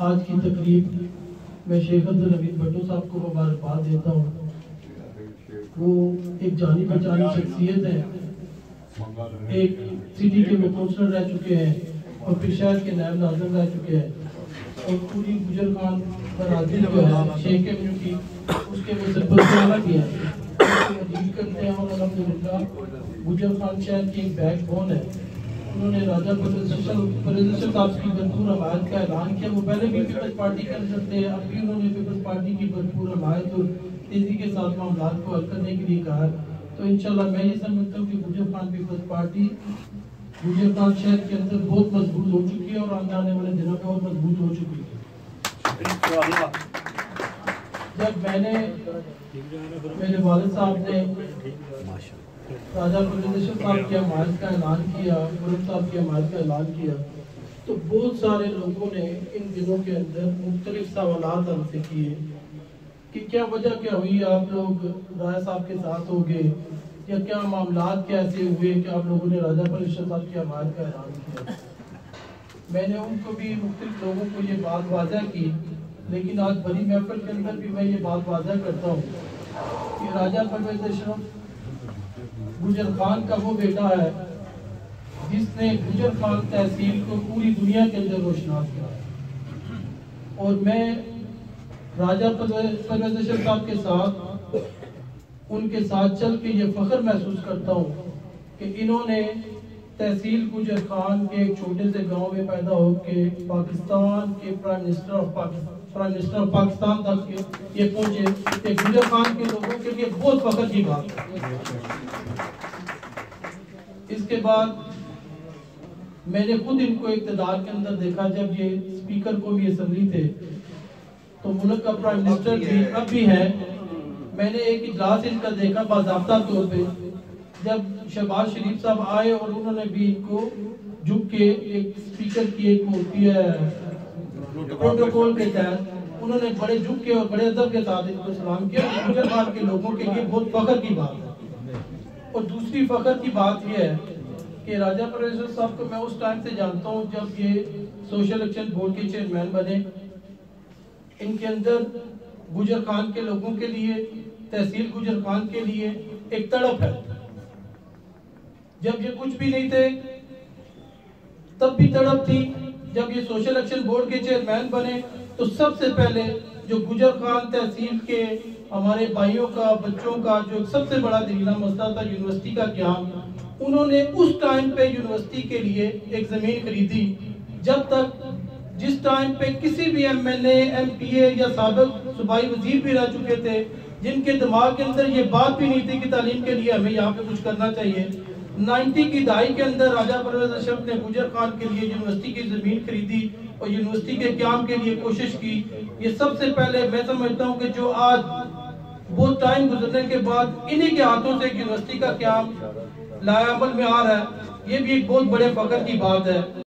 आज की तकरीब मैं शेख अब्दुल हमीद भट्टो साहब को मुबारकबाद देता हूँ। वो एक जानी पहचानी शख्सियत है। एक सिटी के काउंसलर रह चुके हैं और फिर शहर के नायब नाजम रह चुके हैं। और पूरी गुजर खान बरादरी जो है, शेख कम्युनिटी उसके वो करते हैं और अलहमदिल्ला गुजर खान शहर की एक बैक बोन है। उन्होंने राजा प्रेसिडेंशियल साहब की भरपूर हमायत का ऐलान किया। वो पहले भी पीपल्स पार्टी के अंदर थे, अब भी उन्होंने पीपल्स पार्टी की भरपूर हमायत और तेज़ी के साथ मामला को हल करने के लिए कहा। तो इंशाल्लाह मैं ये समझता हूँ कि गुजर खान पीपल्स पार्टी गुजर खान शहर के अंदर बहुत मज़बूत हो चुकी है और आने आने वाले दिनों में और मज़बूत हो चुकी है। जब मैंने मेरे वालिद साहब ने राजा साहब की का ऐलान किया मुरम साहब की का ऐलान किया। तो बहुत सारे लोगों ने इन दिनों के अंदर मुख्तलिफ़ सवाल हमसे किए कि क्या वजह क्या हुई? आप लोग साहब के साथ हो गए या क्या मामला हुए कि आप लोगों ने राजा परिषद साहब की का ऐलान किया? मैंने उनको भी मुख्तलिफ़ लोगों को ये बात वाजह की, लेकिन आज बड़ी महफल के अंदर भी मैं ये बात वाजह करता हूँ कि राजा अशरफ गुजर खान का वो बेटा है, जिसने गुजर खान तहसील को पूरी दुनिया के अंदर रोशनास किया और मैं राजा परवेज साहब के साथ, उनके साथ चल के ये फख्र महसूस करता हूँ कि इन्होंने तहसील गुजर खान के एक छोटे से गाँव में पैदा होकर पाकिस्तान के prime minister of Pakistan prime minister of Pakistan तक ये पहुँचे। गुजर खान के लोगों लिए बहुत फख्र की बात। है इसके बाद मैंने खुद इनको इकतदार के अंदर देखा जब ये स्पीकर को भी असम्बली थे तो मुल्क का प्राइम मिनिस्टर भी अब भी है। मैंने एक इजलास इनका देखा बाजाबता तौर पे। जब शहबाज शरीफ साहब आए और उन्होंने भी इनको झुक के एक स्पीकर की एक प्रोटोकॉल के तहत उन्होंने बड़े झुक के और बड़े अदब के साथ इनको सलाम किया। गुजरात के लोगों के लिए बहुत फख्र की बात है। और दूसरी फख्र की बात यह है कि राजा परेश्वर साहब को मैं उस टाइम से जानता हूँ जब ये सोशल एक्शन बोर्ड के चेयरमैन बने। इनके अंदर गुजर खान के लोगों के लिए, तहसील गुजर खान के लिए एक तड़प है। जब ये कुछ भी नहीं थे, तब भी तड़प थी। जब ये सोशल एक्शन बोर्ड के चेयरमैन बने तो सबसे पहले जो गुजर खान तहसील के हमारे भाइयों का, बच्चों का जो सबसे बड़ा दलीला मसला था यूनिवर्सिटी का क्या उन्होंने उस टाइम पे यूनिवर्सिटी के लिए एक ज़मीन खरीदी। जब तक जिस टाइम पे किसी भी एम पी ए या सबक सूबाई वज़ीर भी रह चुके थे, जिनके दिमाग के अंदर ये बात भी नहीं थी कि तालीम के लिए हमें यहाँ पे कुछ करना चाहिए 90 की दहाई के अंदर राजा परवेज अशरफ ने गुजर खान के लिए यूनिवर्सिटी की ज़मीन खरीदी। और यूनिवर्सिटी के क्याम के लिए कोशिश की। ये सबसे पहले मैं समझता हूँ कि जो आज बहुत टाइम गुजरने के बाद इन्हीं के हाथों से यूनिवर्सिटी का क्याम लायामल में आ रहा है। ये भी एक बहुत बड़े फख्र की बात है।